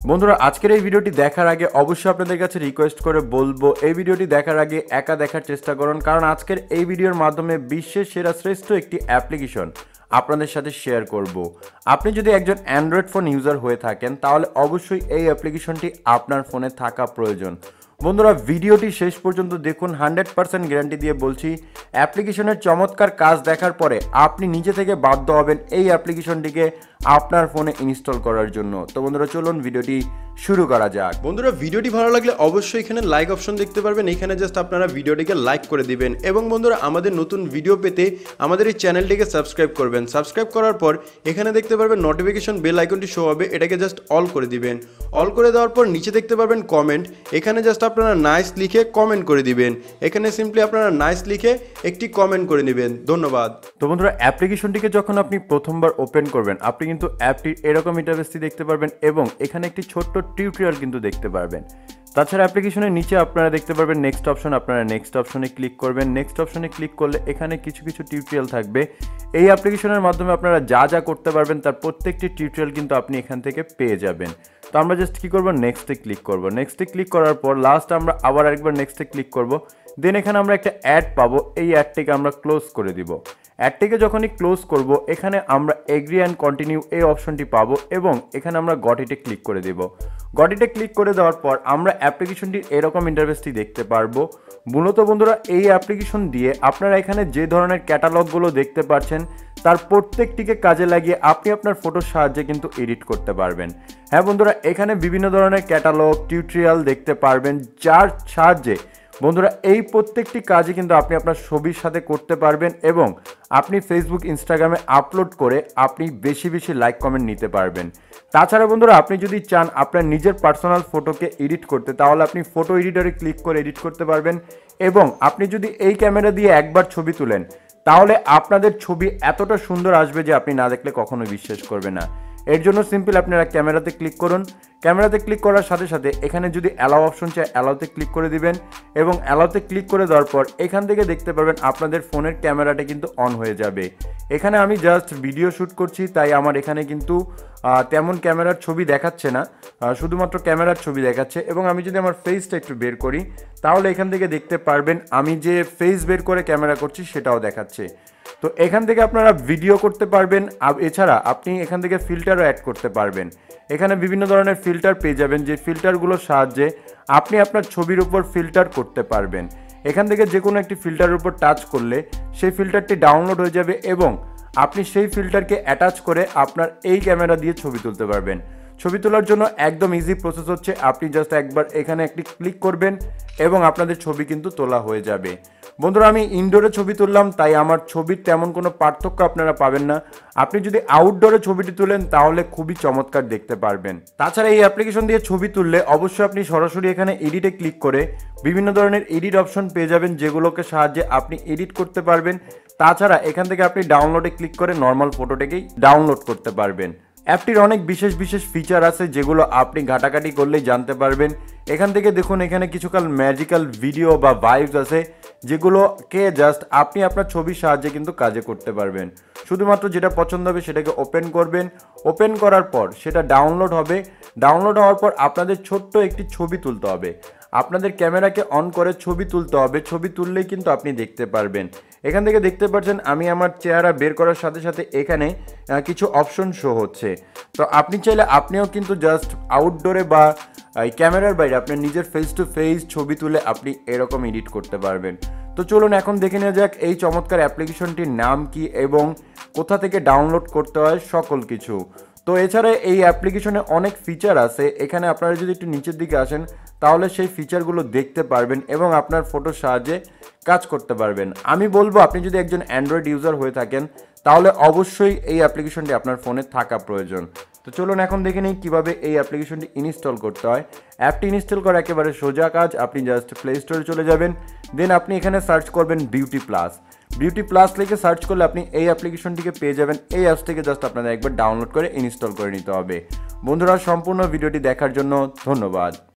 বন্ধুরা, আজকের এই ভিডিওটি দেখার আগে অবশ্যই আপনাদের কাছে রিকোয়েস্ট করে বলব, এই ভিডিওটি দেখার আগে একা দেখার চেষ্টা করুন, কারণ আজকের এই ভিডিওর মাধ্যমে বিশ্বের সেরা শ্রেষ্ঠ একটি অ্যাপ্লিকেশন আপনাদের সাথে শেয়ার করব। আপনি যদি একজন অ্যান্ড্রয়েড ফোন ইউজার হয়ে থাকেন, তাহলে অবশ্যই এই অ্যাপ্লিকেশনটি আপনার ফোনে থাকা প্রয়োজন। বন্ধুরা, ভিডিওটি শেষ পর্যন্ত দেখুন। হান্ড্রেড পার্সেন্ট গ্যারান্টি দিয়ে বলছি, অ্যাপ্লিকেশনের চমৎকার কাজ দেখার পরে আপনি নিজে থেকে বাধ্য হবেন এই অ্যাপ্লিকেশনটিকে আপনার ফোনে ইনস্টল করার জন্য। তো বন্ধুরা, চলুন ভিডিওটি শুরু করা যাক। বন্ধুরা, ভিডিওটি ভালো লাগলে অবশ্যই এখানে লাইক অপশন দেখতে পারবেন। এখানে জাস্ট আপনারা ভিডিওটিকে লাইক করে দিবেন। এবং বন্ধুরা, আমাদের নতুন ভিডিও পেতে আমাদের এই চ্যানেলটিকে সাবস্ক্রাইব করবেন। সাবস্ক্রাইব করার পর এখানে দেখতে পারবেন নোটিফিকেশন বেল আইকনটি শো হবে। এটাকে জাস্ট অল করে দিবেন। অল করে দেওয়ার পর নিচে দেখতে পারবেন কমেন্ট এখানে জাস্ট আপনারা নাইস লিখে কমেন্ট করে দিবেন। এখানে সিম্পলি আপনারা নাইস লিখে একটি কমেন্ট করে নেবেন। ধন্যবাদ। তো বন্ধুরা অ্যাপ্লিকেশনটিকে যখন আপনি প্রথমবার ওপেন করবেন, আপনি কিন্তু অ্যাপটির এরকম ইন্টারভেসটি দেখতে পারবেন এবং এখানে একটি ছোট্ট টিউটোরিয়াল কিন্তু দেখতে পারবেন। তাছাড়া অ্যাপ্লিকেশনের নিচে আপনারা দেখতে পারবেন নেক্সট অপশন আপনারা নেক্সট অপশনে ক্লিক করবেন। নেক্সট অপশনে ক্লিক করলে এখানে কিছু কিছু টিউটোরিয়াল থাকবে। এই অ্যাপ্লিকেশনের মাধ্যমে আপনারা যা যা করতে পারবেন তার প্রত্যেকটি টিউটোরিয়াল কিন্তু আপনি এখান থেকে পেয়ে যাবেন। তো আমরা জাস্ট কী করব? নেক্সটে ক্লিক করব। নেক্সটে ক্লিক করার পর লাস্ট আমরা আবার আরেকবার নেক্সটে ক্লিক করব। দেন এখানে আমরা একটা অ্যাড পাবো। এই অ্যাডটিকে আমরা ক্লোজ করে দিব। অ্যাডটিকে যখনই ক্লোজ করব, এখানে আমরা এগ্রি অ্যান্ড কন্টিনিউ এই অপশনটি পাবো এবং এখানে আমরা গটিতে ক্লিক করে দেব। গটিতে ক্লিক করে দেওয়ার পর আমরা অ্যাপ্লিকেশনটির এরকম ইন্টারভেসটি দেখতে পারব। মূলত বন্ধুরা, এই অ্যাপ্লিকেশন দিয়ে আপনারা এখানে যে ধরনের ক্যাটালগুলো দেখতে পাচ্ছেন, তার প্রত্যেকটিকে কাজে লাগিয়ে আপনি আপনার ফটোর সাহায্যে কিন্তু এডিট করতে পারবেন। হ্যাঁ বন্ধুরা, এখানে বিভিন্ন ধরনের ক্যাটালগ টিউটোরিয়াল দেখতে পারবেন, যার সাহায্যে বন্ধুরা, এই প্রত্যেকটি কাজই কিন্তু আপনি আপনার ছবির সাথে করতে পারবেন এবং আপনি ফেসবুক ইনস্টাগ্রামে আপলোড করে আপনি বেশি বেশি লাইক কমেন্ট নিতে পারবেন। তাছাড়া বন্ধুরা, আপনি যদি চান আপনার নিজের পার্সোনাল ফটোকে এডিট করতে, তাহলে আপনি ফটো এডিটরে ক্লিক করে এডিট করতে পারবেন এবং আপনি যদি এই ক্যামেরা দিয়ে একবার ছবি তুলেন, তাহলে আপনাদের ছবি এতটা সুন্দর আসবে যে আপনি না দেখলে কখনো বিশ্বাস করবে না। এর জন্য সিম্পল আপনারা ক্যামেরাতে ক্লিক করুন। ক্যামেরাতে ক্লিক করার সাথে সাথে এখানে যদি অ্যালাও অপশন চায় অ্যালাউতে ক্লিক করে দিবেন এবং অ্যালাউতে ক্লিক করে দেওয়ার পর এখান থেকে দেখতে পারবেন আপনাদের ফোনের ক্যামেরাটা কিন্তু অন হয়ে যাবে। এখানে আমি জাস্ট ভিডিও শ্যুট করছি, তাই আমার এখানে কিন্তু তেমন ক্যামেরার ছবি দেখাচ্ছে না। শুধুমাত্র ক্যামেরার ছবি দেখাচ্ছে এবং আমি যদি আমার ফেসটা একটু বের করি, তাহলে এখান থেকে দেখতে পারবেন আমি যে ফেস বের করে ক্যামেরা করছি, সেটাও দেখাচ্ছে। তো এখান থেকে আপনারা ভিডিও করতে পারবেন। এছাড়া আপনি এখান থেকে ফিল্টারও অ্যাড করতে পারবেন। এখানে বিভিন্ন ধরনের ফিল্টার পেয়ে যাবেন, যে ফিল্টারগুলোর সাহায্যে আপনি আপনার ছবির উপর ফিল্টার করতে পারবেন। এখান থেকে যে কোনো একটি ফিল্টারের উপর টাচ করলে সেই ফিল্টারটি ডাউনলোড হয়ে যাবে এবং আপনি সেই ফিল্টারকে অ্যাটাচ করে আপনার এই ক্যামেরা দিয়ে ছবি তুলতে পারবেন। ছবি তোলার জন্য একদম ইজি প্রসেস হচ্ছে। আপনি জাস্ট একবার এখানে একটি ক্লিক করবেন এবং আপনাদের ছবি কিন্তু তোলা হয়ে যাবে। বন্ধুরা, আমি ইনডোরে ছবি তুললাম, তাই আমার ছবির তেমন কোনো পার্থক্য আপনারা পাবেন না। আপনি যদি আউটডোরে ছবিটি তুলেন, তাহলে খুবই চমৎকার দেখতে পারবেন। তাছাড়া এই অ্যাপ্লিকেশন দিয়ে ছবি তুললে অবশ্যই আপনি সরাসরি এখানে এডিটে ক্লিক করে বিভিন্ন ধরনের এডিট অপশন পেয়ে যাবেন, যেগুলোকে সাহায্যে আপনি এডিট করতে পারবেন। তাছাড়া এখান থেকে আপনি ডাউনলোডে ক্লিক করে নর্মাল ফটোটাকেই ডাউনলোড করতে পারবেন। অ্যাপটির অনেক বিশেষ বিশেষ ফিচার আছে যেগুলো আপনি ঘাটাঘাটি করলেই জানতে পারবেন। এখান থেকে দেখুন, এখানে কিছুকাল ম্যাজিক্যাল ভিডিও বা ভাইবস আছে যেগুলোকে জাস্ট আপনি আপনার ছবির সাহায্যে কিন্তু কাজে করতে পারবেন। শুধুমাত্র যেটা পছন্দ হবে সেটাকে ওপেন করবেন। ওপেন করার পর সেটা ডাউনলোড হবে। ডাউনলোড হওয়ার পর আপনাদের ছোট্ট একটি ছবি তুলতে হবে। আপনাদের ক্যামেরাকে অন করে ছবি তুলতে হবে। ছবি তুললেই কিন্তু আপনি দেখতে পারবেন। এখান থেকে দেখতে পাচ্ছেন আমি আমার চেহারা বের করার সাথে সাথে এখানে কিছু অপশন শো হচ্ছে। তো আপনি চাইলে আপনিও কিন্তু জাস্ট আউটডোরে বা ক্যামেরার বাইরে আপনার নিজের ফেস টু ফেস ছবি তুলে আপনি এরকম এডিট করতে পারবেন। তো চলুন এখন দেখে নেওয়া যাক এই চমৎকার অ্যাপ্লিকেশনটির নাম কি এবং কোথা থেকে ডাউনলোড করতে হয় সকল কিছু। তো এছাড়া এই অ্যাপ্লিকেশনে অনেক ফিচার আছে। এখানে আপনারা যদি একটু নিচের দিকে আসেন, তাহলে সেই ফিচারগুলো দেখতে পারবেন এবং আপনার ফটোর সাহায্যে কাজ করতে পারবেন। আমি বলব, আপনি যদি একজন অ্যান্ড্রয়েড ইউজার হয়ে থাকেন, তাহলে অবশ্যই এই অ্যাপ্লিকেশনটি আপনার ফোনে থাকা প্রয়োজন। তো চলুন এখন দেখে নিই কীভাবে এই অ্যাপ্লিকেশনটি ইনস্টল করতে হয়। অ্যাপটি ইনস্টল করা একেবারে সোজা কাজ, আপনি জাস্ট প্লে স্টোরে চলে যাবেন দেন আপনি এখানে সার্চ করবেন বিউটি প্লাস বিউটি প্লাস লিখে সার্চ করলে আপনি এই অ্যাপ্লিকেশনটিকে পেয়ে যাবেন। এই অ্যাপস থেকে জাস্ট আপনাদের একবার ডাউনলোড করে ইনস্টল করে নিতে হবে। বন্ধুরা, সম্পূর্ণ ভিডিওটি দেখার জন্য ধন্যবাদ।